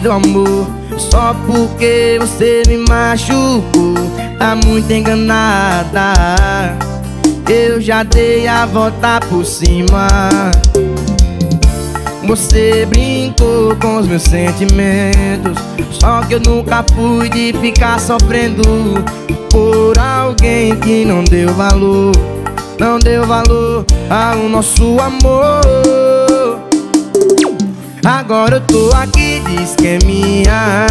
do amor Só porque você me machucou Tá muito enganada. Eu já dei a volta por cima. Você brincou com os meus sentimentos Só que eu nunca fui de ficar sofrendo Por alguém que não deu valor Não deu valor ao nosso amor Agora eu tô aqui, diz que é minha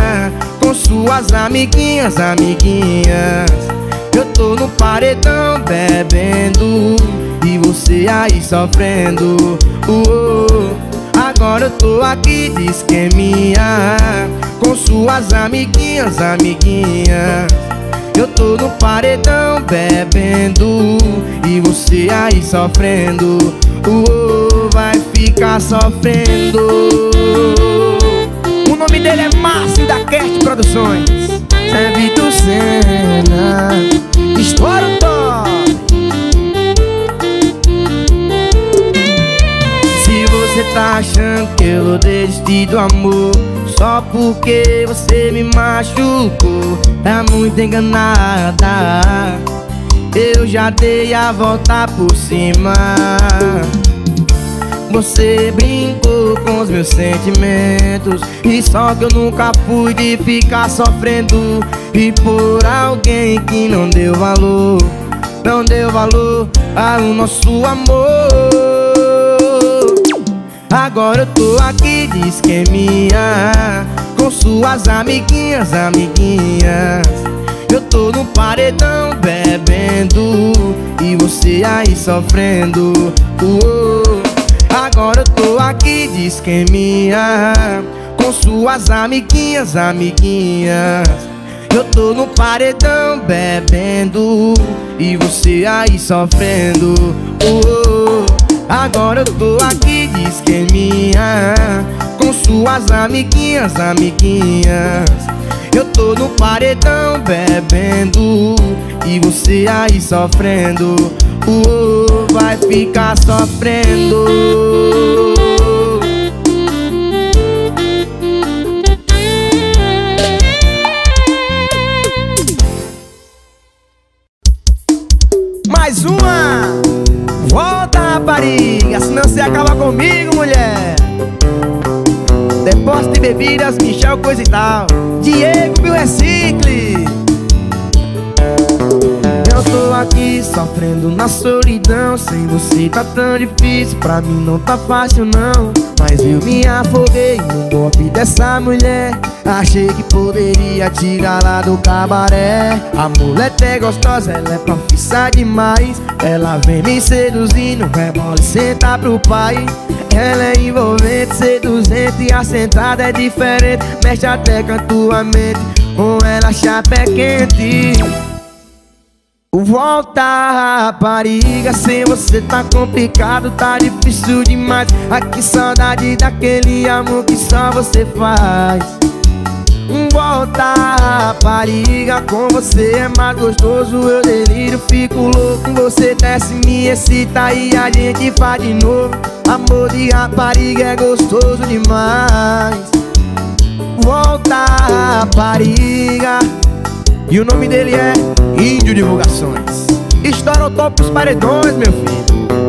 Com suas amiguinhas, amiguinhas. Eu tô no paredão bebendo E você aí sofrendo. Uh -oh. Agora eu tô aqui de esqueminha Com suas amiguinhas, amiguinhas. Eu tô no paredão bebendo E você aí sofrendo. Uh, Vai ficar sofrendo. O nome dele é Márcio da Cast Produções. É Vitor Senna Estoura o você tá achando que eu vou desistir do amor Só porque você me machucou Tá muito enganada. Eu já dei a volta por cima Você brincou com os meus sentimentos. E só que eu nunca fui de ficar sofrendo. E por alguém que não deu valor Não deu valor ao nosso amor. Agora eu tô aqui de esqueminha Com suas amiguinhas, amiguinhas. Eu tô no paredão bebendo E você aí sofrendo. Uh, Agora eu tô aqui de esqueminha Com suas amiguinhas, amiguinhas. Eu tô no paredão bebendo. E você aí sofrendo. Uh, Agora eu tô aqui de esqueminha Com suas amiguinhas, amiguinhas. Eu tô no paredão bebendo. E você aí sofrendo Vai ficar sofrendo. Mais uma! Volta, rapariga, senão você acaba comigo, mulher. Depósito de bebidas, Michel, coisa e tal. Diego Biorecicle Eu tô aqui sofrendo na solidão Sem você tá tão difícil, pra mim não tá fácil não. Mas eu me afoguei no golpe dessa mulher. Achei que poderia tirar lá do cabaré. A mulher é gostosa, ela é profissa demais. Ela vem me seduzindo, rebola e senta pro pai. Ela é envolvente, seduzente a sentada é diferente. Mexe até com a tua mente, com ela chapa é quente Volta rapariga, sem você tá complicado, tá difícil demais. Aqui saudade daquele amor que só você faz. Volta rapariga, com você é mais gostoso Eu delírio, fico louco, você desce, me excita E a gente faz de novo. Amor de rapariga é gostoso demais. Volta rapariga E o nome dele é Índio Divulgações. Estoura o topo os paredões, meu filho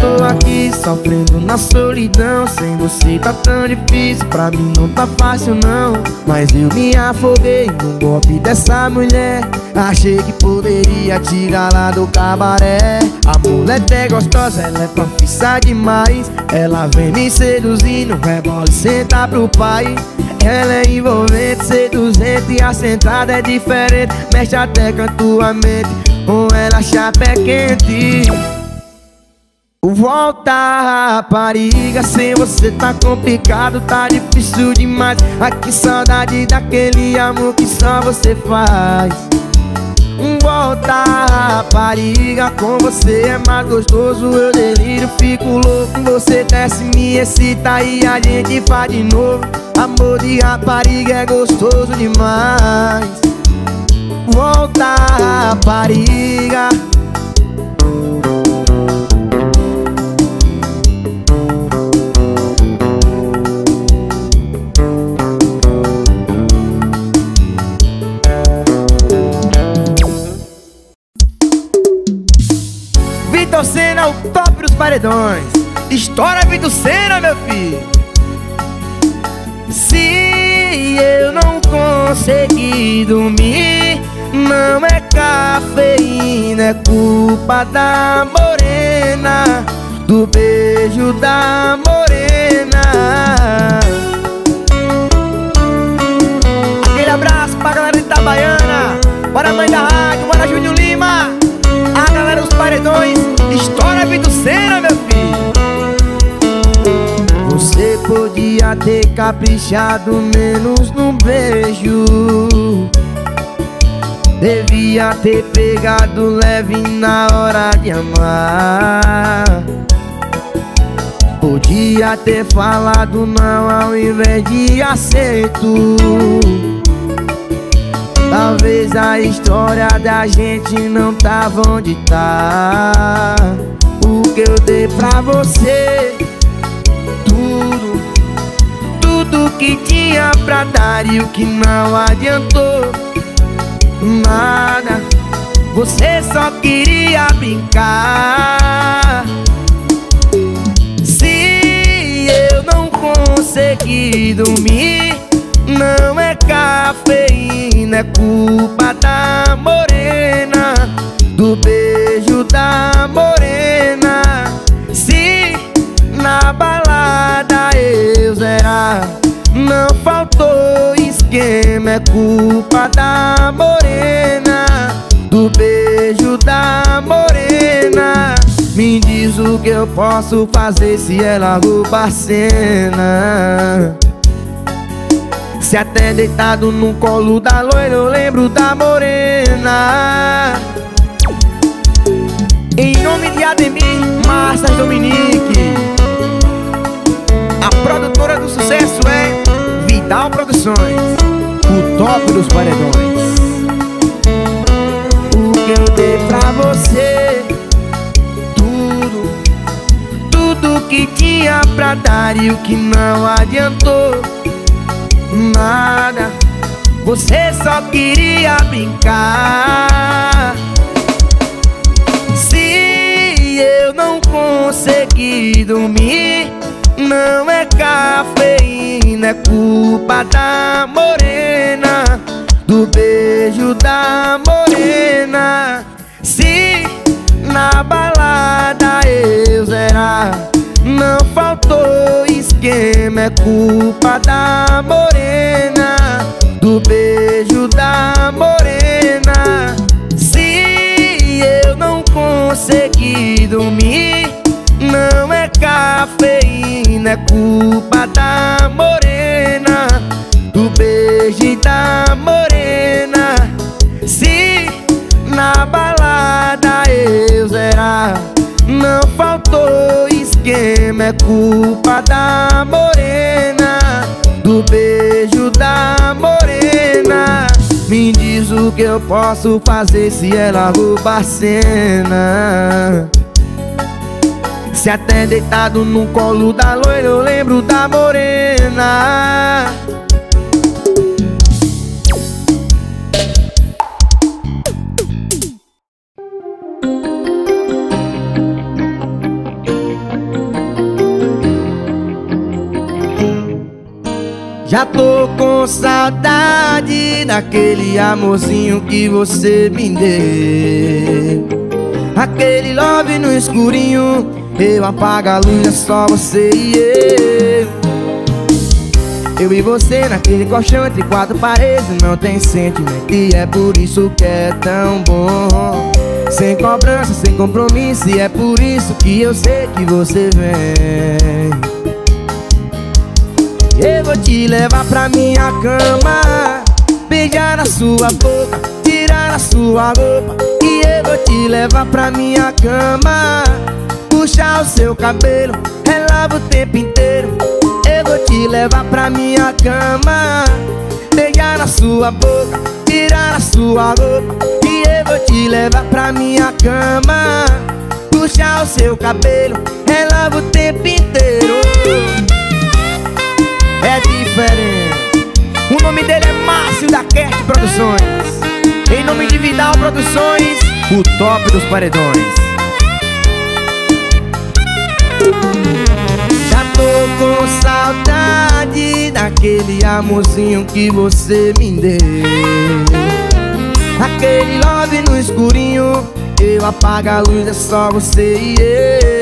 tô aqui sofrendo na solidão. Sem você tá tão difícil, pra mim não tá fácil não. Mas eu me afoguei no golpe dessa mulher. Achei que poderia tirar lá do cabaré. A mulher é gostosa, ela é profissa demais. Ela vem me seduzindo, rebola e senta pro pai. Ela é envolvente, seduzente e a sentada é diferente. Mexe até com a tua mente, com ela chapa é quente Volta rapariga, sem você tá complicado, tá difícil demais. Aqui saudade daquele amor que só você faz. Volta rapariga, com você é mais gostoso Eu delírio, fico louco, você desce, me excita e a gente faz de novo. Amor de rapariga é gostoso demais. Volta rapariga Vitor Senna, o top dos paredões. Estoura Vitor Senna, meu filho. Se eu não conseguir dormir Não é cafeína, é culpa da morena Do beijo da morena. Aquele abraço pra galera de Itabaiana podia ter caprichado menos no beijo. Devia ter pegado leve na hora de amar. Podia ter falado não ao invés de aceito Talvez a história da gente não tava onde tá. O que eu dei pra você tudo que tinha pra dar e o que não adiantou. Nada, você só queria brincar. Se eu não conseguir dormir Não é cafeína, é culpa da morena Do beijo da morena. Se na balada eu zerar Não faltou esquema, é culpa da morena Do beijo da morena. Me diz o que eu posso fazer se ela roubar a cena. Se até deitado no colo da loira eu lembro da morena. Em nome de Ademir Massas Dominique O top dos paredões. O que eu dei pra você Tudo Tudo que tinha pra dar e o que não adiantou nada. Você só queria brincar. Se eu não conseguir dormir Não é cafeína, é culpa da morena Do beijo da morena. Se na balada eu zerar Não faltou esquema, é culpa da morena Do beijo da morena. Se eu não conseguir dormir Não é cafeína, é culpa da morena Do beijo da morena. Se na balada eu zerar Não faltou esquema, é culpa da morena Do beijo da morena. Me diz o que eu posso fazer se ela roubar cena Se até deitado no colo da loira eu lembro da morena. Já tô com saudade daquele amorzinho que você me deu. Aquele love no escurinho, eu apago a luz, é só você e eu. Eu e você naquele colchão entre quatro paredes Não tem sentimento e é por isso que é tão bom. Sem cobrança, sem compromisso E é por isso que eu sei que você vem. Eu vou te levar pra minha cama Beijar na sua boca Tirar a sua roupa E eu vou te levar pra minha cama Puxar o seu cabelo Relava o tempo inteiro Eu vou te levar pra minha cama Beijar na sua boca Tirar a sua roupa E eu vou te levar pra minha cama Puxar o seu cabelo Relava o tempo inteiro é diferente. O nome dele é Márcio da Kert Produções. Em nome de Vidal Produções, o top dos paredões. Já tô com saudade daquele amorzinho que você me deu. Aquele love no escurinho Eu apago a luz, é só você e eu.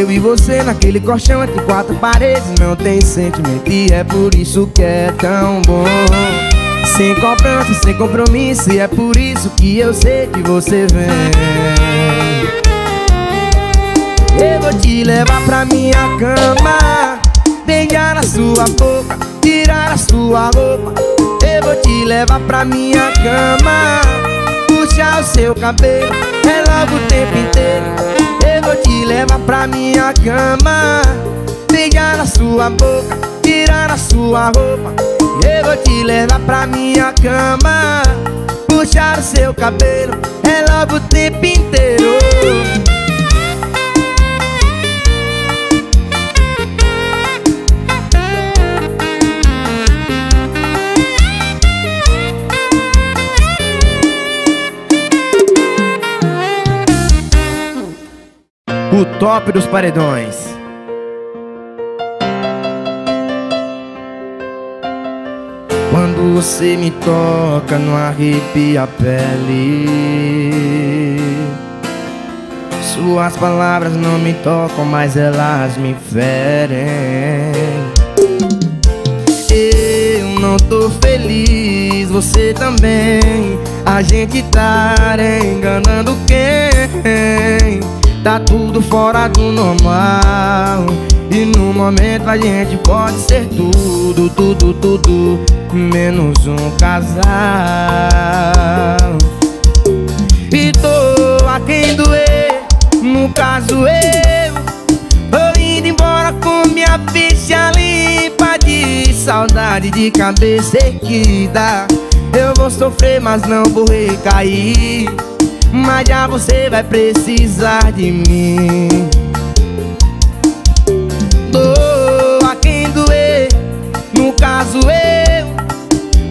Eu e você naquele colchão entre quatro paredes Não tem sentimento e é por isso que é tão bom. Sem cobrança, sem compromisso E é por isso que eu sei que você vem Eu vou te levar pra minha cama. Beijar na sua boca, tirar a sua roupa. Eu vou te levar pra minha cama. Puxar o seu cabelo É logo o tempo inteiro. Eu vou te levar pra minha cama. Beijar na sua boca Tirar a sua roupa. Eu vou te levar pra minha cama. Puxar o seu cabelo É logo o tempo inteiro o top dos paredões. Quando você me toca, não arrepia a pele. Suas palavras não me tocam, mas elas me ferem. Eu não tô feliz, você também. A gente tá enganando quem? Tá tudo fora do normal. E no momento a gente pode ser tudo, tudo, tudo Menos um casal. E tô a quem doer No caso eu. Tô indo embora com minha ficha limpa De saudade de cabeça erguida. Eu vou sofrer mas não vou recair mas já você vai precisar de mim. Doa quem doer No caso eu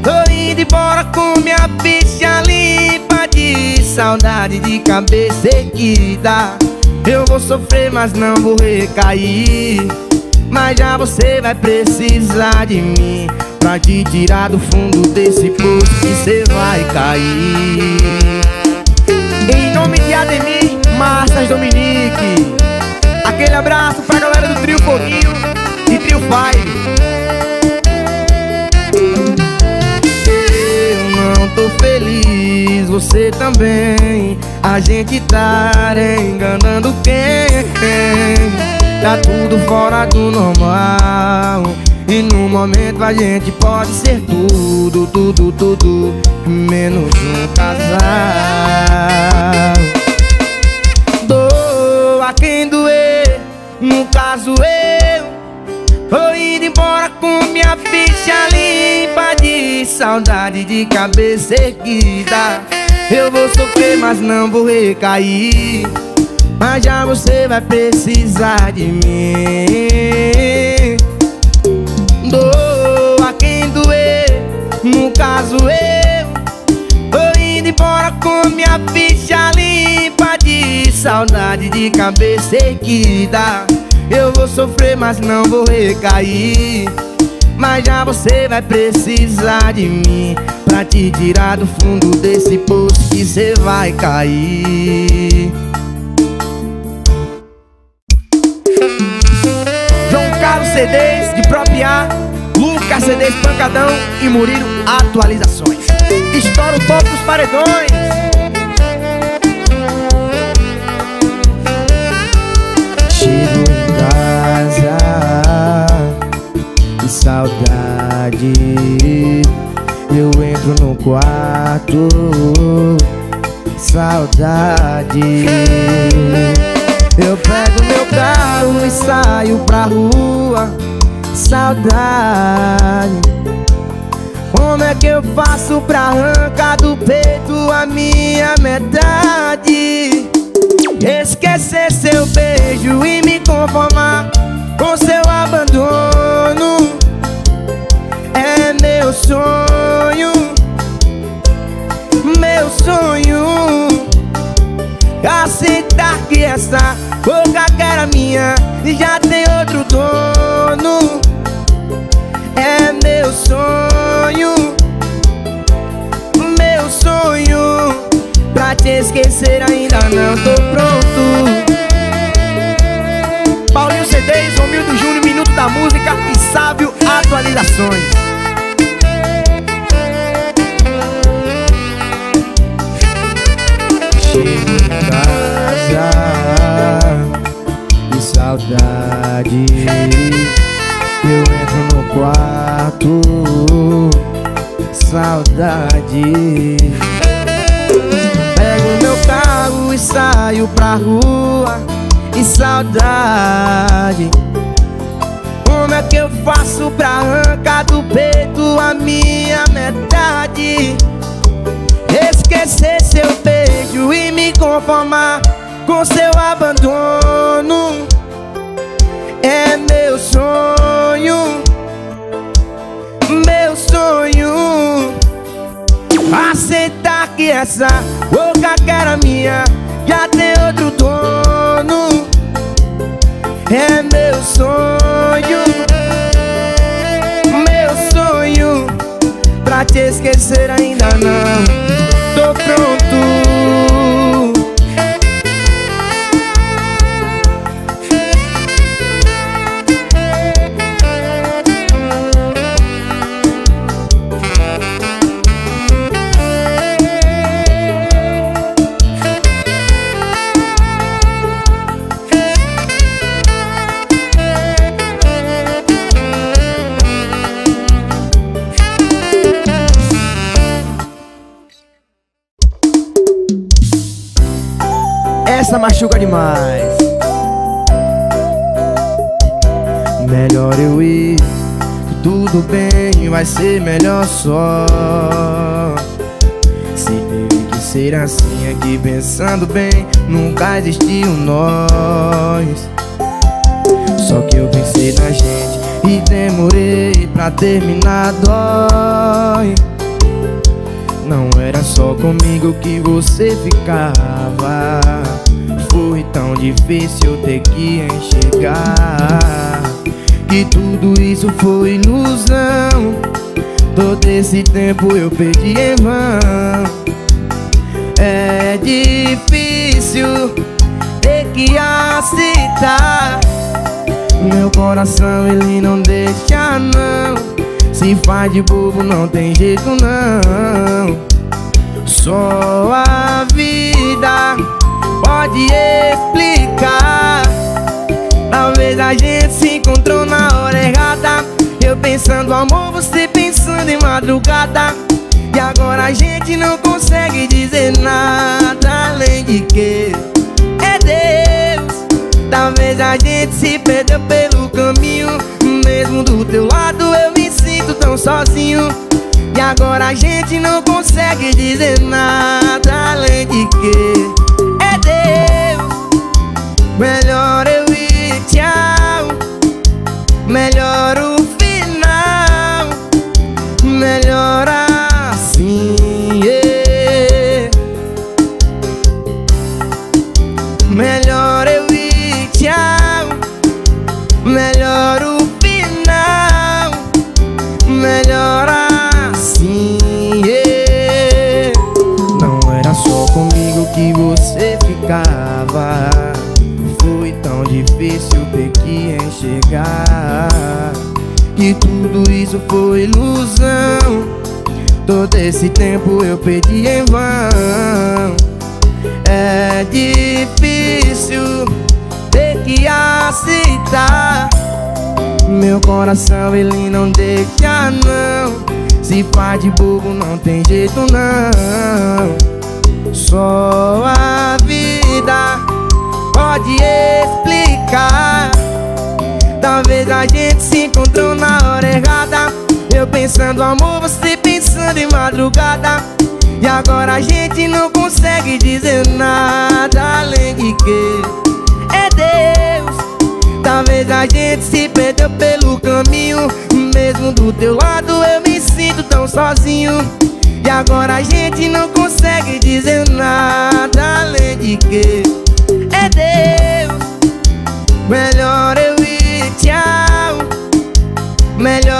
Tô indo embora com minha ficha limpa De saudade de cabeça erguida. Eu vou sofrer mas não vou recair. Mas já você vai precisar de mim Pra te tirar do fundo desse poço que cê vai cair nome de Ademir Massas Dominique. Aquele abraço pra galera do Trio Foguinho e Trio Five Eu não tô feliz, você também. A gente tá enganando quem? Tá tudo fora do normal e no momento a gente pode ser tudo, tudo, tudo Menos um casal. Doa quem doer, no caso eu. Tô indo embora com minha ficha limpa De saudade de cabeça erguida. Eu vou sofrer mas não vou recair. Mas já você vai precisar de mim no caso eu Tô indo embora com minha ficha limpa De saudade de cabeça erguida. Eu vou sofrer mas não vou recair. Mas já você vai precisar de mim Pra te tirar do fundo desse poço que cê vai cair. João Carlos CDs de própria CDs Pancadão e Murilo Atualizações. Estoura o topo dos paredões. Chego em casa Que saudade. Eu entro no quarto Saudade. Eu pego meu carro e saio pra rua Saudade. Como é que eu faço pra arrancar do peito a minha metade? Esquecer seu beijo e me conformar com seu abandono. É meu sonho Meu sonho. Aceitar que essa boca que era minha Já tem outro dono sonho. Meu sonho. Pra te esquecer ainda não tô pronto. Paulinho C10, Romildo Júnior, Minuto da Música e Sábio Atualizações. Chego em casa Que saudade quarto. Saudade. Pego meu carro e saio pra rua. E saudade. Como é que eu faço pra arrancar do peito a minha metade? Esquecer seu beijo e me conformar com seu abandono. É meu sonho, Aceitar que essa boca que era minha já tem outro dono. É meu sonho, meu sonho. Pra te esquecer ainda não. Tô pronto machuca demais. Melhor eu ir Tudo bem, vai ser melhor só. Se teve que ser assim aqui pensando bem Nunca existiu nós. Só que eu pensei na gente E demorei pra terminar dói. Não era só comigo que você ficava tão difícil ter que enxergar Que tudo isso foi ilusão. Todo esse tempo eu perdi em vão. É difícil ter que aceitar. Meu coração ele não deixa não. Se faz de bobo não tem jeito não. Só a pode explicar. Talvez a gente se encontrou na hora errada. Eu pensando amor, você pensando em madrugada. E agora a gente não consegue dizer nada Além de que é Deus. Talvez a gente se perdeu pelo caminho. Mesmo do teu lado eu me sinto tão sozinho. E agora a gente não consegue dizer nada tempo eu perdi em vão. É difícil ter que aceitar. Meu coração ele não deixa não. Se faz de bobo não tem jeito não. Só a vida pode explicar. Talvez a gente se encontrou na hora errada. Eu pensando amor, você conversando de madrugada. E agora a gente não consegue dizer nada Além de que é Deus. Talvez a gente se perdeu pelo caminho. Mesmo do teu lado eu me sinto tão sozinho. E agora a gente não consegue dizer nada Além de que é Deus. Melhor eu ir, tchau. Melhor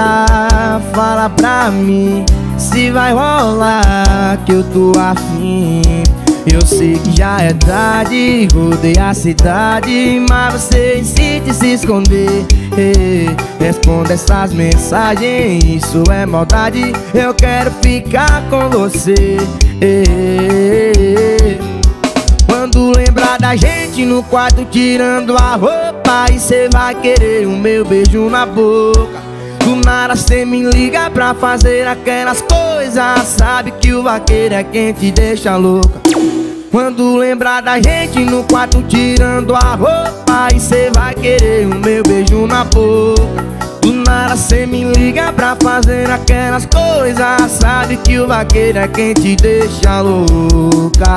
tá? Fala pra mim Se vai rolar que eu tô afim. Eu sei que já é tarde Rodei a cidade Mas você insiste em se esconder. Responda essas mensagens Isso é maldade Eu quero ficar com você. Quando lembrar da gente no quarto tirando a roupa E cê vai querer o meu beijo na boca Do nada cê me liga pra fazer aquelas coisas. Sabe que o vaqueiro é quem te deixa louca. Quando lembrar da gente no quarto tirando a roupa E cê vai querer o meu beijo na boca. Do nada cê me liga pra fazer aquelas coisas. Sabe que o vaqueiro é quem te deixa louca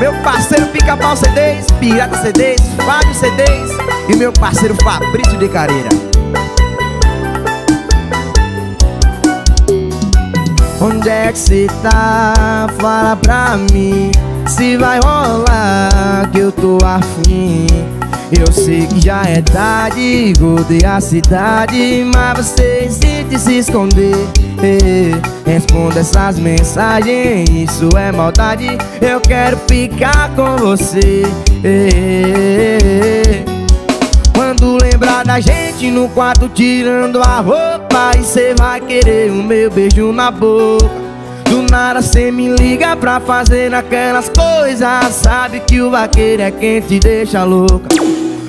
Meu parceiro Pica-Pau CDs, Pirata CDs, Fábio CDs E meu parceiro Fabrício de Careira. Onde é que cê tá? Fala pra mim. Se vai rolar que eu tô afim. Eu sei que já é tarde, rodei a cidade Mas você insiste se esconder. Responda essas mensagens, isso é maldade. Eu quero ficar com você. Quando lembrar da gente no quarto tirando a roupa E cê vai querer o meu beijo na boca. Do nada cê me liga pra fazer aquelas coisas. Sabe que o vaqueiro é quem te deixa louca.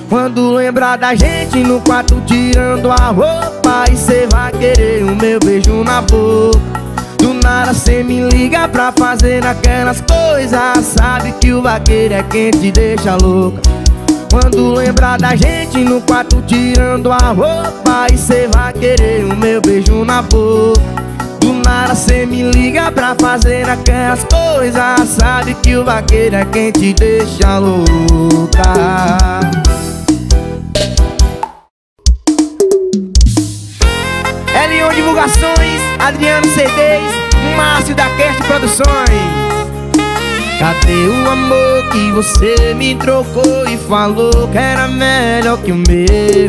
Quando lembrar da gente no quarto tirando a roupa E cê vai querer o meu beijo na boca. Do nada cê me liga pra fazer aquelas coisas. Sabe que o vaqueiro é quem te deixa louca. Quando lembrar da gente no quarto tirando a roupa E cê vai querer o meu beijo na boca. Do nada cê me liga pra fazer aquelas coisas. Sabe que o vaqueiro é quem te deixa louca L1 Divulgações, Adriano CDs, Márcio da Cast Produções. Cadê o amor que você me trocou e falou que era melhor que o meu?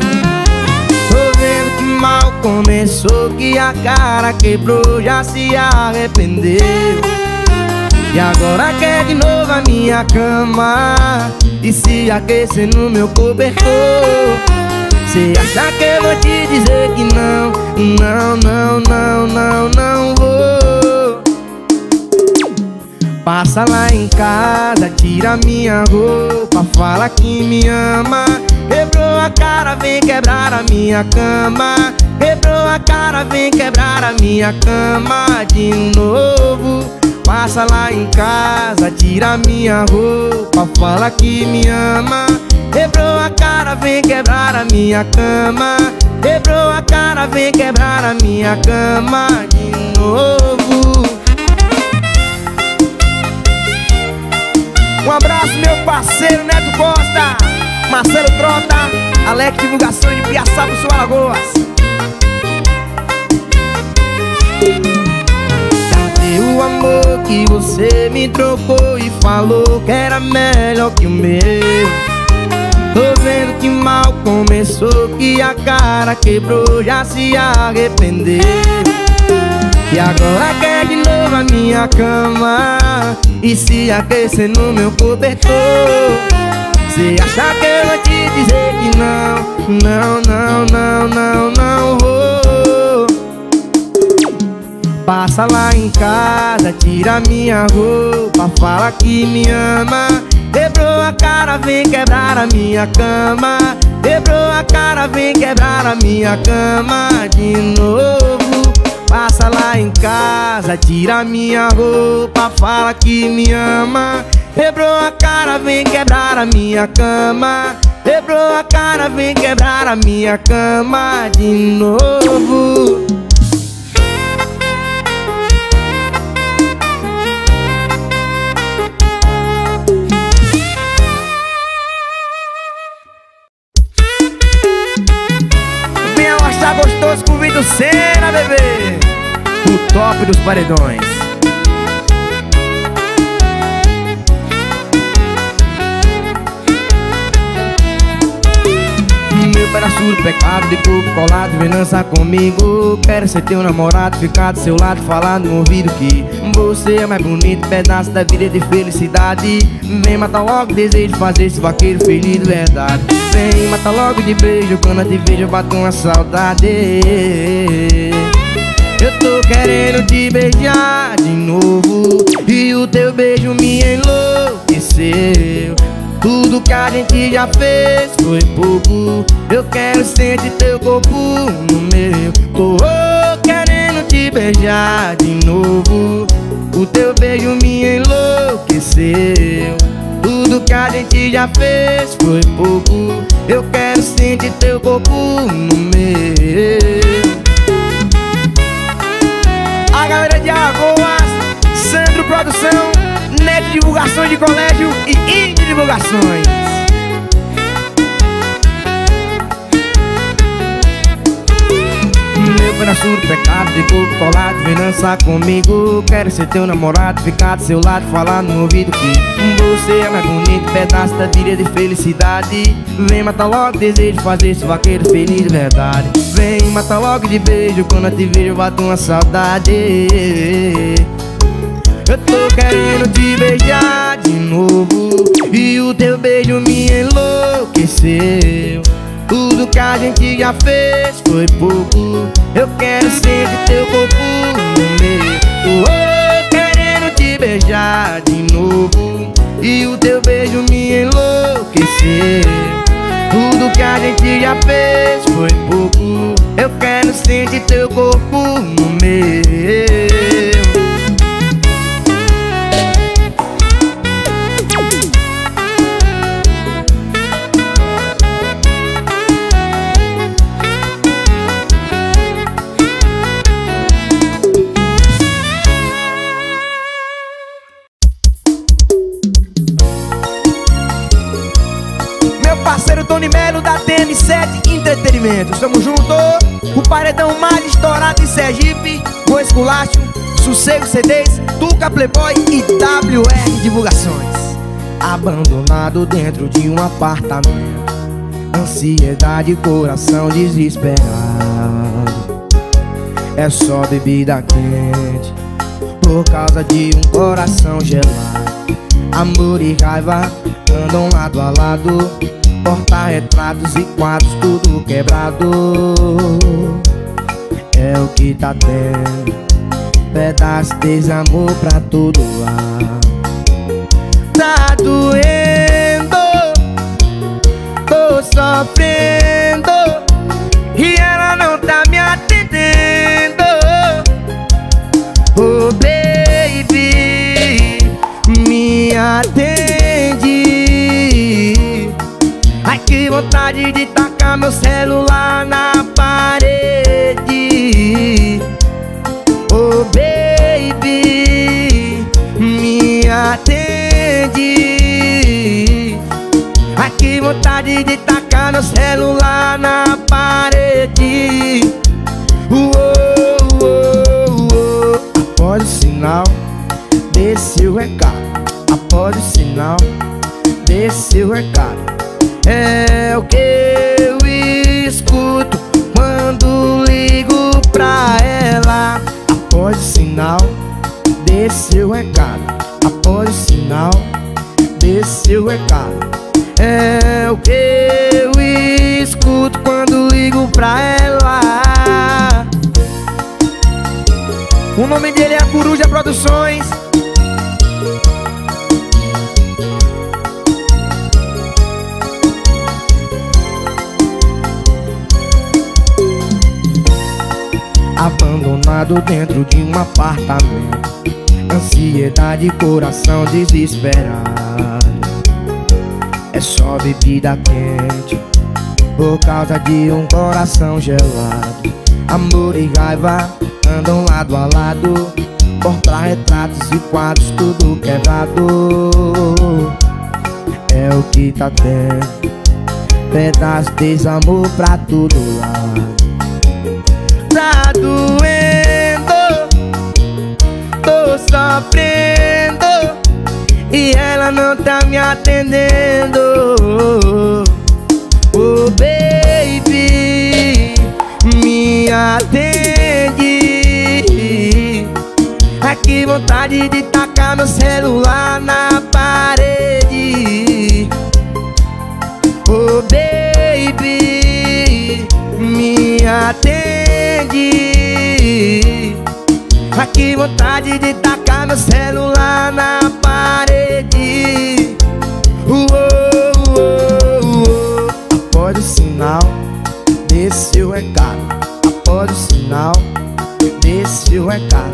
Tô vendo que mal começou, que a cara quebrou, já se arrependeu. E agora quer de novo a minha cama E se aquecer no meu cobertor Cê acha que eu vou te dizer que não? Não, não, não, não, não vou. Passa lá em casa, tira minha roupa Fala que me ama. Quebrou a cara, vem quebrar a minha cama. Quebrou a cara, vem quebrar a minha cama de novo. Passa lá em casa, tira minha roupa Fala que me ama Quebrou a cara, vem quebrar a minha cama. Quebrou a cara, vem quebrar a minha cama de novo. Um abraço meu parceiro Neto Costa. Marcelo Trota Alex Divulgação de Piaçaba, Sul Alagoas. Cadê o amor que você me trocou e falou que era melhor que o meu? Tô vendo que mal começou Que a cara quebrou, já se arrependeu. E agora quer de novo a minha cama E se aquecer no meu cobertor. Cê acha que eu vou te dizer que não Não, não, não, não, não vou? Passa lá em casa, tira minha roupa Fala que me ama a cara, vem quebrar a minha cama Quebrou a cara, vem quebrar a minha cama de novo Passa lá em casa, tira minha roupa, fala que me ama. Quebrou a cara, vem quebrar a minha cama. Quebrou a cara, vem quebrar a minha cama de novo. Gostoso com o Vitor Senna, bebê. O top dos paredões. Pedaço do pecado de corpo colado Vem dançar comigo. Quero ser teu namorado Ficar do seu lado Falar no ouvido que Você é mais bonito Pedaço da vida de felicidade. Vem matar logo Desejo fazer esse vaqueiro feliz de verdade. Vem matar logo de beijo Quando eu te vejo eu bato uma saudade. Eu tô querendo te beijar de novo E o teu beijo me enlouqueceu tudo que a gente já fez foi pouco. Eu quero sentir teu corpo no meu Tô querendo te beijar de novo. O teu beijo me enlouqueceu. Tudo que a gente já fez foi pouco. Eu quero sentir teu corpo no meu. A galera de Alagoas Sandro Produção Net Divulgações de Colégio e Indie Divulgações. Meu pedaço do pecado de corpo colado Vem dançar comigo. Quero ser teu namorado Ficar do seu lado Falar no ouvido que Você é mais bonito. Pedaço da vida de felicidade. Vem matar logo Desejo fazer esse vaqueiro feliz de verdade. Vem matar logo de beijo Quando eu te vejo bato uma saudade eu tô querendo te beijar de novo. E o teu beijo me enlouqueceu. Tudo que a gente já fez foi pouco. Eu quero sentir teu corpo no meu. Tô querendo te beijar de novo. E o teu beijo me enlouqueceu. Tudo que a gente já fez foi pouco. Eu quero sentir teu corpo no meu Tony Melo da TM7 Entretenimento. Tamo junto, o paredão mais estourado em Sergipe. Com esculacho, sossego CDs, Tuca Playboy e WR Divulgações. Abandonado dentro de um apartamento. Ansiedade, coração desesperado. É só bebida quente. Por causa de um coração gelado. Amor e raiva andam lado a lado Porta-retratos e quadros tudo quebrado. É o que tá tendo. Pedaço de desamor pra todo lado Tá doendo. Tô sofrendo vontade de tacar meu celular na parede. Oh baby, me atende. Ai que vontade de tacar meu celular na parede. Oh, oh, oh. Após o sinal, desse o recado. Após o sinal, desse o recado é o que eu escuto quando ligo pra ela. Após o sinal, desse o recado. Após o sinal, desse o recado. É o que eu escuto quando ligo pra ela. O nome dele é Coruja Produções Trancado dentro de um apartamento. Ansiedade, coração desesperado. É só bebida quente Por causa de um coração gelado. Amor e raiva andam lado a lado Porta-retratos e quadros, tudo quebrado. É o que tá tendo Pedaço de desamor pra todo lado. Tá doendo Sofrendo E ela não tá me atendendo. Oh baby Me atende. Ai que vontade de tacar meu celular na parede. Oh baby, me atende Aqui vontade de tacar meu celular na parede. Uou, uou, uou. Após o sinal desse o recado. Após o sinal desse o recado.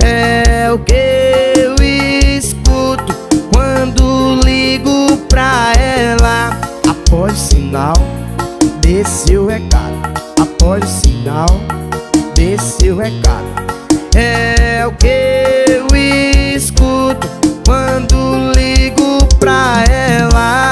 É o que eu escuto quando ligo pra ela. Após o sinal, desse o recado. Após o sinal, desse o recado É o que eu escuto quando ligo pra ela.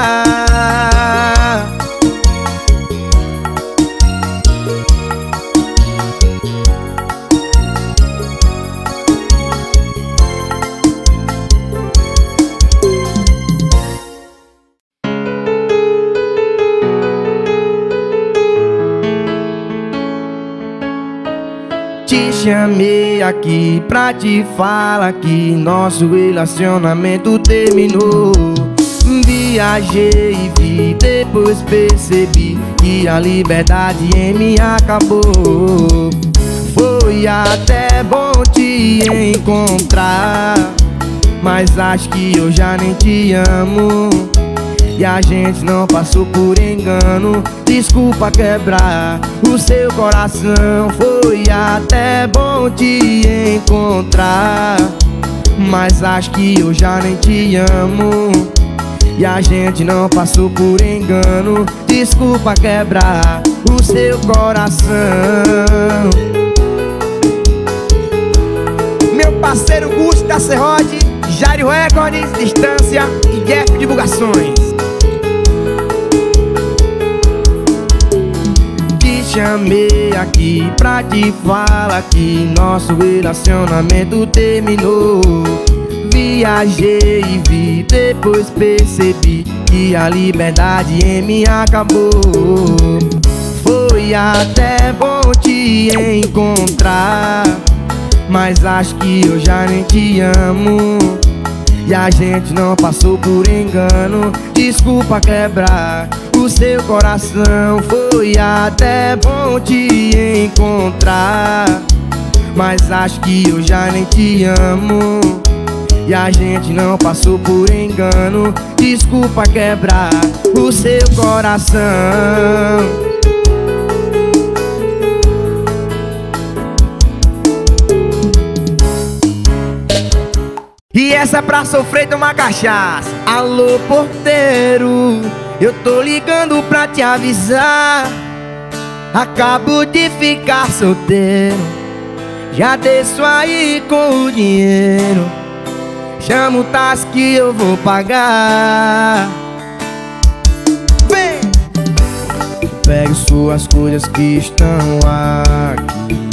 Te chamei aqui pra te falar que nosso relacionamento terminou. Viajei e vi, depois percebi que a liberdade em mim acabou. Foi até bom te encontrar Mas acho que eu já nem te amo. E a gente não passou por engano Desculpa quebrar o seu coração. Foi até bom te encontrar. Mas acho que eu já nem te amo. E a gente não passou por engano. Desculpa quebrar o seu coração. Meu parceiro Gusto da Serrote Jairo Records, Distância e Jeff Divulgações chamei aqui pra te falar que nosso relacionamento terminou. Viajei e vi, depois percebi que a liberdade em mim acabou. Foi até bom te encontrar Mas acho que eu já nem te amo. E a gente não passou por engano. Desculpa quebrar o seu coração Foi até bom te encontrar. Mas acho que eu já nem te amo. E a gente não passou por engano. Desculpa quebrar o seu coração. E essa é pra sofrer tomar cachaça. Alô porteiro Eu tô ligando pra te avisar. Acabo de ficar solteiro. Já desço aí com o dinheiro. Chama o táxi que eu vou pagar. Vem! Pegue suas coisas que estão aqui.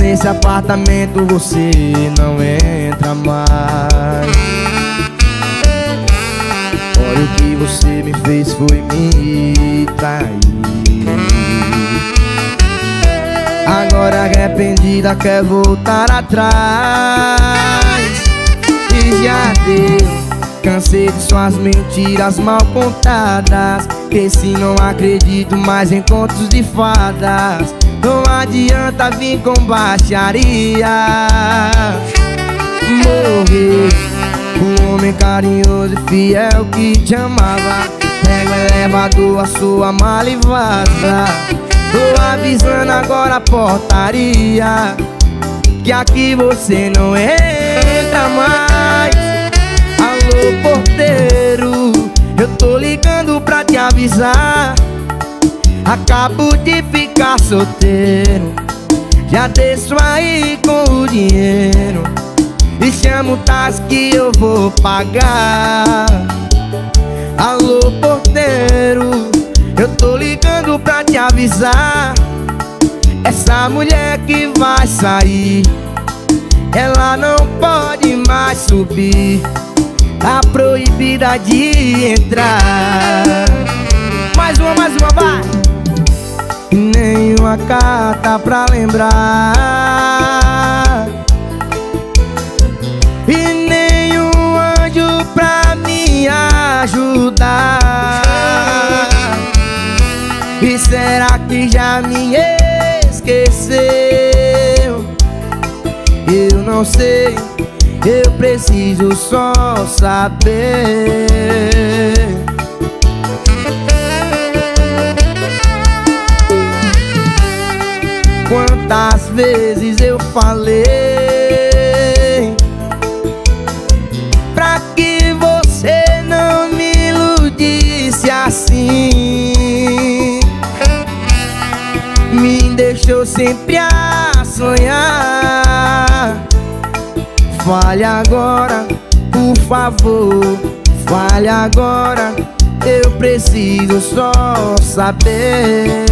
Nesse apartamento você não entra mais você me fez foi me trair. Agora arrependida quer voltar atrás. Já deu Cansei de suas mentiras mal contadas. Que se não acredito mais em contos de fadas. Não adianta vir com baixaria. Morrer homem carinhoso e fiel que te amava. Pega o elevador, a sua mala e vaza Tô avisando agora a portaria Que aqui você não entra mais. Alô porteiro Eu tô ligando pra te avisar. Acabo de ficar solteiro Já desço aí com o dinheiro E chamo o táxi que eu vou pagar? Alô porteiro Eu tô ligando pra te avisar. Essa mulher que vai sair Ela não pode mais subir. Tá proibida de entrar. Mais uma, mais uma, vai! Nenhuma carta pra lembrar me ajudar E será que já me esqueceu? Eu não sei, eu preciso só saber Quantas vezes eu falei sempre a sonhar. Fale agora, por favor Fale agora, eu preciso só saber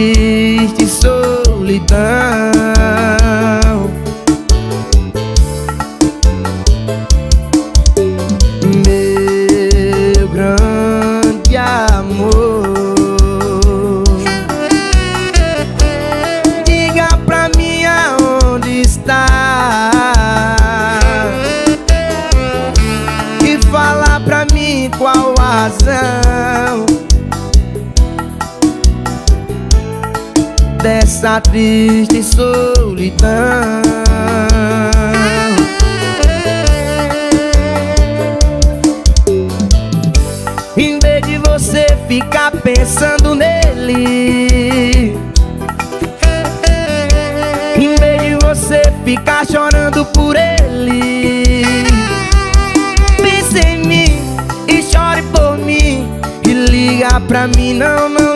triste solidão dessa triste solidão. Em vez de você ficar pensando nele Em vez de você ficar chorando por ele Pense em mim e chore por mim E liga pra mim, não, não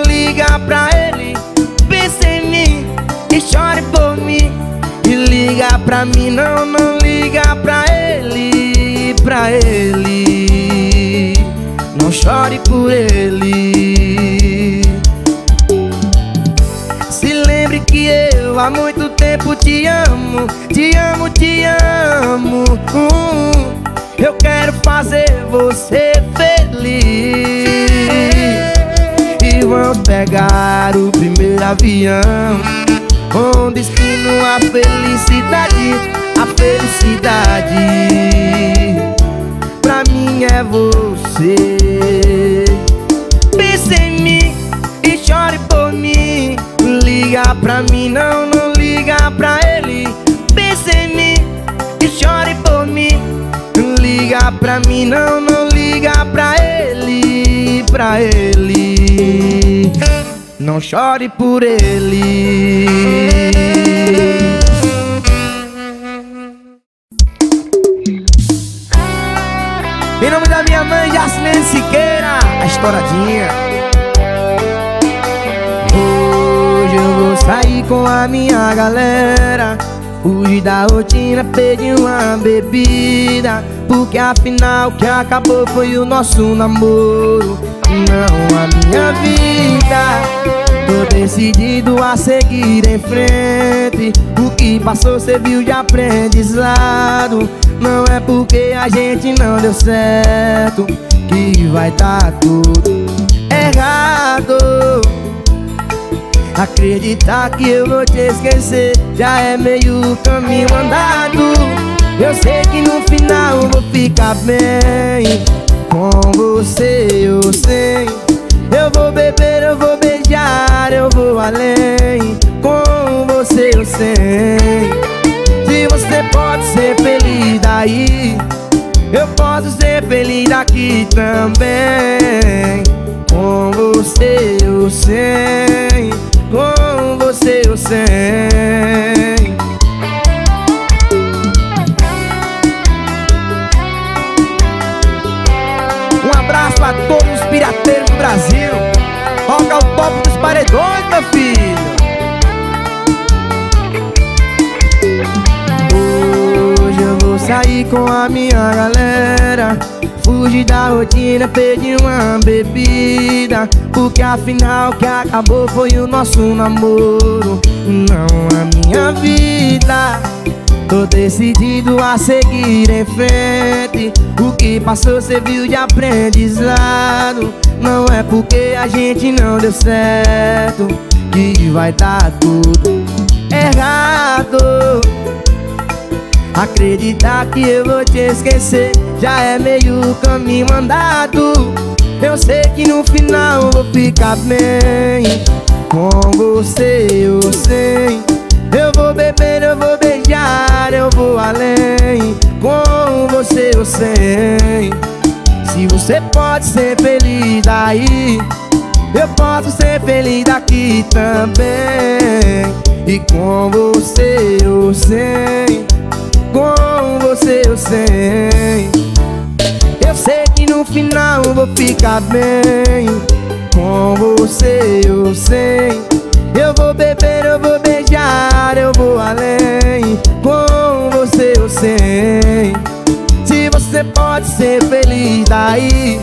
pra mim, não, não liga pra ele Pra ele. Não chore por ele. Se lembre que eu há muito tempo te amo Te amo, te amo. Hum, Eu quero fazer você feliz. E vamos pegar o primeiro avião com destino a felicidade, a felicidade. Pra mim é você. Pense em mim e chore por mim. Liga pra mim, não, não liga pra ele. Pense em mim e chore por mim. Liga pra mim, não, não liga pra ele, pra ele não chore por ele. Em nome da minha mãe, Jacilene Siqueira A estouradinha. Hoje eu vou sair com a minha galera. Fugir da rotina, pedir uma bebida Porque afinal o que acabou foi o nosso namoro. Não a minha vida. Tô decidido a seguir em frente. O que passou serviu de aprendizado. Não é porque a gente não deu certo Que vai dar tudo errado. Acreditar que eu vou te esquecer Já é meio caminho andado Eu sei que no final vou ficar bem Com você eu sei. Eu vou beber, eu vou beijar, eu vou além Com você eu sei. Se você pode ser feliz daí Eu posso ser feliz daqui também. Com você eu sei. Com você eu sei abraço a todos os pirateiros do Brasil. Toca o topo dos paredões, meu filho. Hoje eu vou sair com a minha galera. Fugir da rotina, pedir uma bebida. Porque afinal o que acabou foi o nosso namoro. Não a minha vida. Tô decidido a seguir em frente que passou serviu de aprendizado. Não é porque a gente não deu certo Que vai dar tudo errado. Acreditar que eu vou te esquecer Já é meio caminho andado. Eu sei que no final vou ficar bem Com você eu sei. Eu vou beber, eu vou beijar, eu vou além Com você eu sei. Se você pode ser feliz daí Eu posso ser feliz daqui também. E com você eu sei com você eu sei. Eu sei que no final vou ficar bem. Com você eu sei Eu vou beber, eu vou beijar, eu vou além eu sei Se você pode ser feliz daí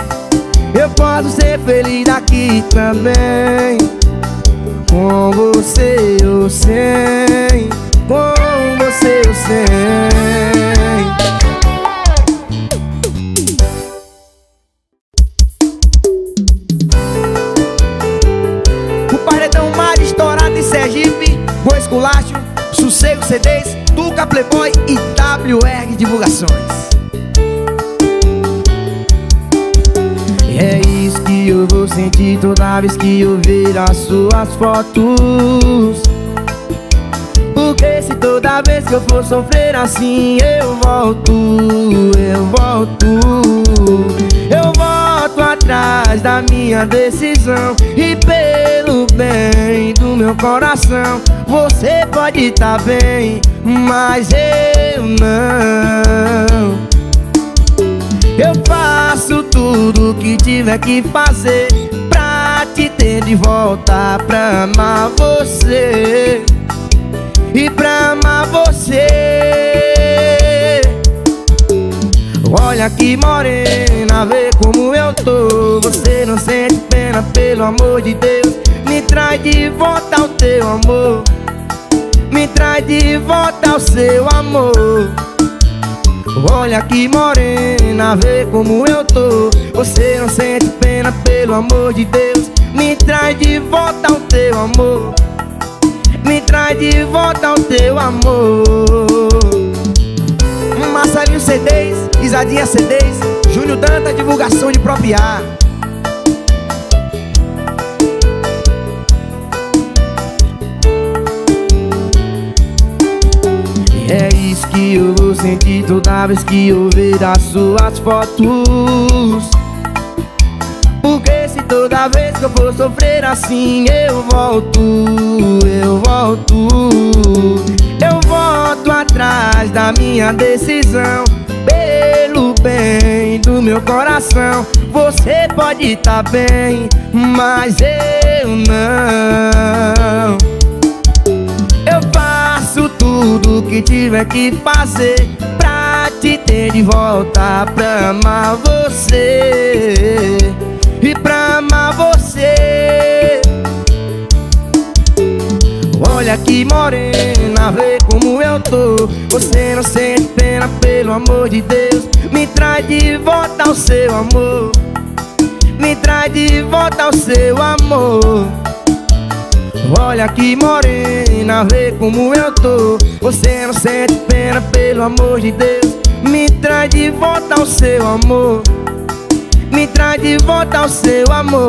Eu posso ser feliz daqui também. Com você eu sei. Com você eu sei Esculacho, Sossego CDs, Tuca Playboy e WR Divulgações. É isso que eu vou sentir toda vez que eu ver as suas fotos. Porque se toda vez que eu for sofrer assim eu volto, eu volto, eu volto atrás da minha decisão e pelo bem do meu coração. Você pode estar tá bem, mas eu não. Eu faço tudo que tiver que fazer Pra te ter de volta, pra amar você E pra amar você. Olha que morena, vê como eu tô. Você não sente pena, pelo amor de Deus Me traz de volta o teu amor. Me traz de volta o seu amor. Olha que morena, vê como eu tô. Você não sente pena, pelo amor de Deus? Me traz de volta o teu amor. Me traz de volta o teu amor. Marcelinho CDs, Isadinha CDs Júnior Danta, divulgação de própria É isso que eu vou sentir toda vez que eu ver as suas fotos. Porque se toda vez que eu for sofrer assim eu volto, eu volto. Eu volto atrás da minha decisão Pelo bem do meu coração. Você pode estar tá bem, mas eu não tudo que tiver que fazer Pra te ter de volta Pra amar você E pra amar você. Olha que morena, vê como eu tô. Você não sente pena, pelo amor de Deus. Me traz de volta ao seu amor. Me traz de volta ao seu amor Olha que morena, vê como eu tô. Você não sente pena, pelo amor de Deus. Me traz de volta ao seu amor. Me traz de volta ao seu amor.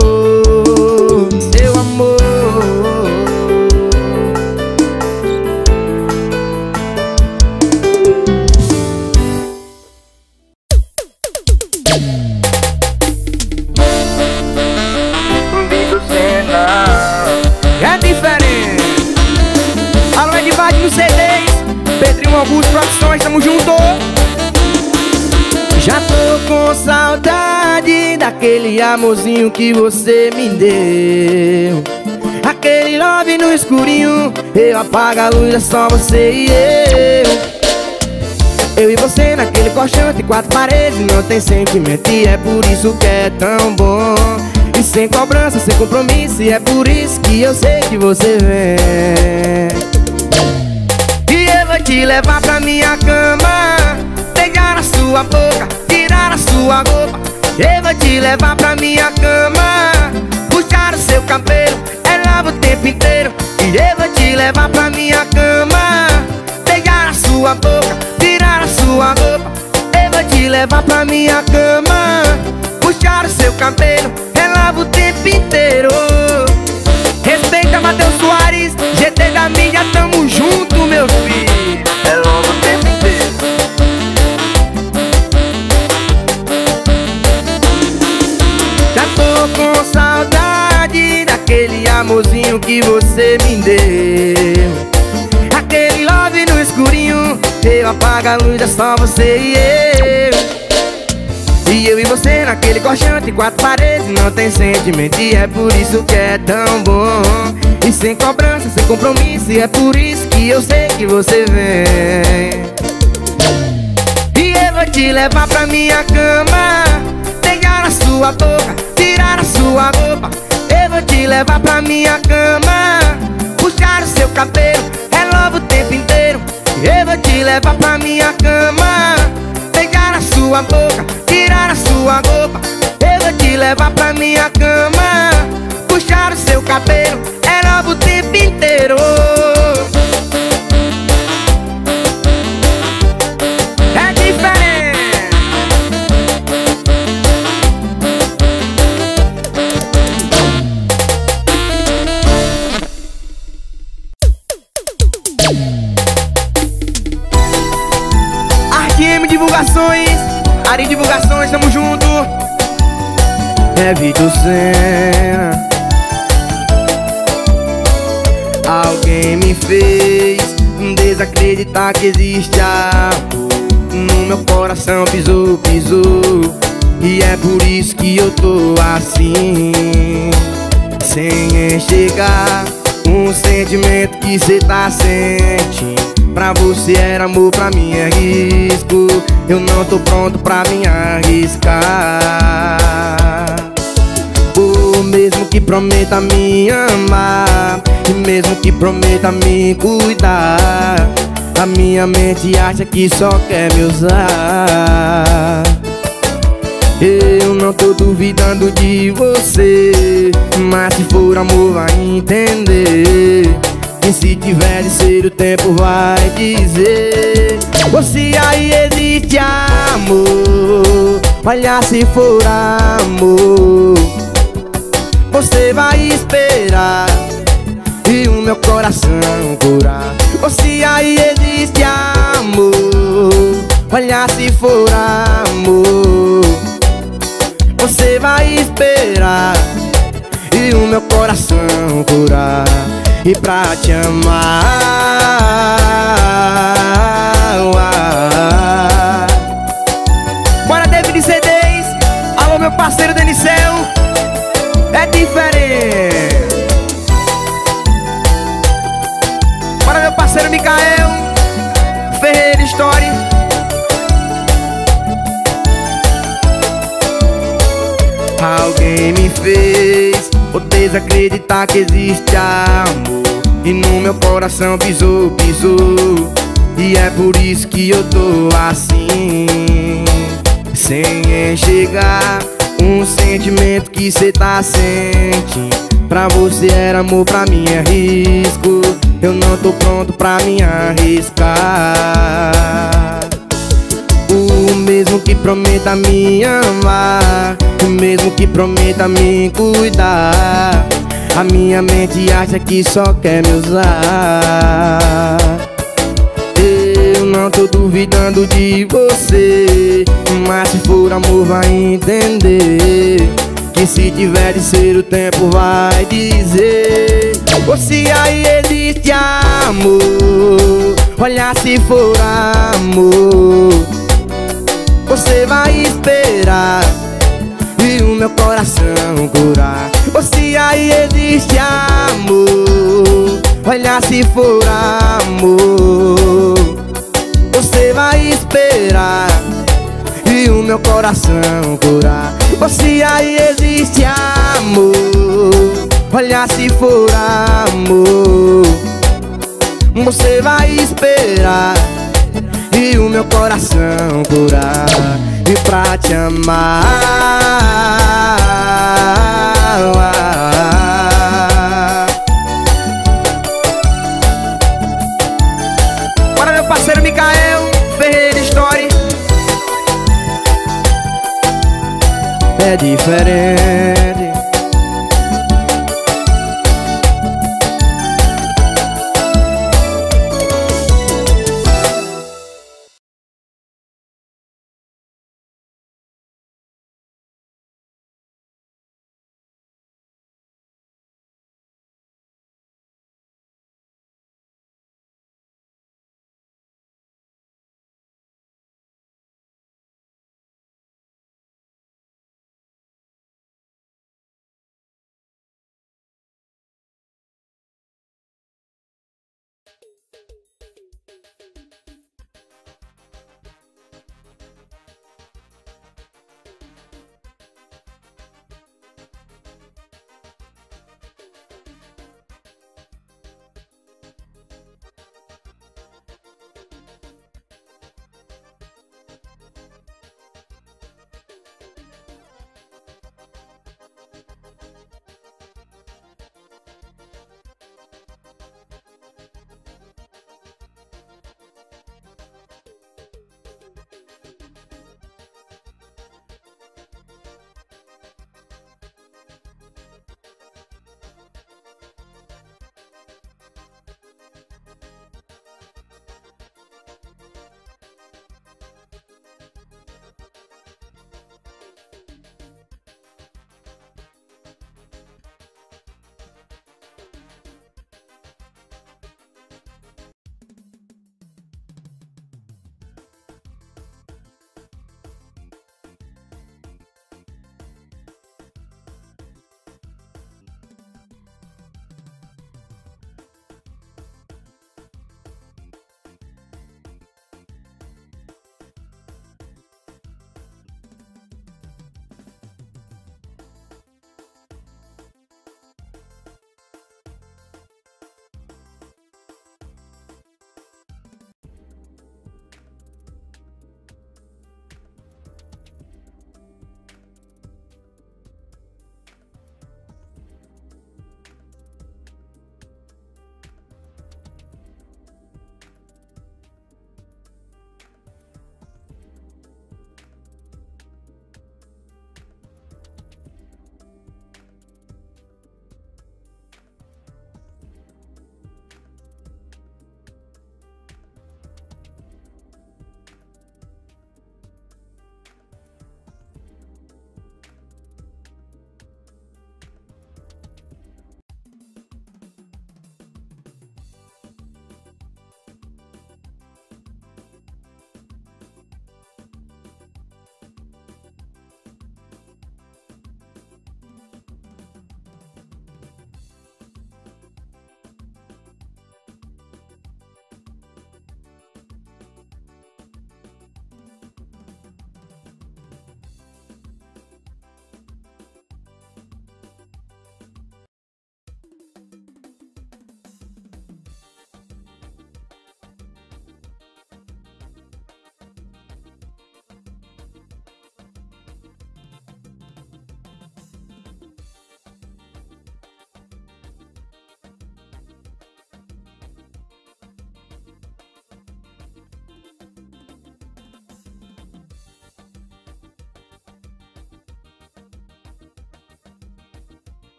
Seu amor Augusto Produções, tamo junto. Já tô com saudade daquele amorzinho que você me deu. Aquele love no escurinho, eu apago a luz, é só você e eu. Eu e você naquele colchão entre quatro paredes Não tem sentimento e é por isso que é tão bom. E sem cobrança, sem compromisso E é por isso que eu sei que você vem te levar pra minha cama. Pegar a sua boca, tirar a sua roupa. Eu vou te levar pra minha cama. Puxar o seu cabelo, ela o tempo inteiro. E eu vou te levar pra minha cama. Pegar a sua boca, tirar a sua roupa. Eu vou te levar pra minha cama. Puxar o seu cabelo, ela o tempo inteiro Respeita Matheus Soares, GT da mídia, tamo junto, meu filho. É Já tô com saudade daquele amorzinho que você me deu. Aquele love no escurinho, eu apago a luz, é só você e eu e eu e você naquele colchão de quatro paredes Não tem sentimento. E é por isso que é tão bom. E sem cobrança, sem compromisso E é por isso que eu sei que você vem. E eu vou te levar pra minha cama. Pegar a sua boca, tirar a sua roupa. Eu vou te levar pra minha cama. Puxar o seu cabelo, é logo o tempo inteiro. Eu vou te levar pra minha cama. Pegar a sua boca sua roupa. Eu vou te levar pra minha cama. Puxar o seu cabelo É novo o tempo inteiro. É diferente. Arte Divulgações Ari Divulgações, tamo junto. É Vitor Senna Alguém me fez desacreditar que existe amor No meu coração pisou, pisou E é por isso que eu tô assim. Sem enxergar um sentimento que cê tá sentindo Pra você era amor, pra mim é risco. Eu não tô pronto pra me arriscar. O mesmo que prometa me amar E mesmo que prometa me cuidar A minha mente acha que só quer me usar. Eu não tô duvidando de você Mas se for amor vai entender se tiver de ser o tempo vai dizer. Você aí existe amor. Olha se for amor. Você vai esperar E o meu coração curar. Você aí existe amor. Olha se for amor. Você vai esperar E o meu coração curar e pra te amar. Bora, David C10, alô meu parceiro Denicel, é diferente. Bora, meu parceiro Micael, Ferreira Story. Alguém me fez ou desacreditar que existe amor. E no meu coração pisou, pisou E é por isso que eu tô assim. Sem enxergar um sentimento que cê tá sentindo. Pra você era amor, pra mim é risco. Eu não tô pronto pra me arriscar O mesmo que prometa me amar O mesmo que prometa me cuidar. A minha mente acha que só quer me usar. Eu não tô duvidando de você Mas se for amor vai entender que se tiver de ser o tempo vai dizer. Ou se aí existe amor Olha se for amor coração curar. Ou se aí existe amor. Olha se for amor. Você vai esperar E o meu coração curar. Se aí existe amor. Olha se for amor. Você vai esperar E o meu coração curar E pra te amar. Bora meu parceiro Micael Ferreira Story. É diferente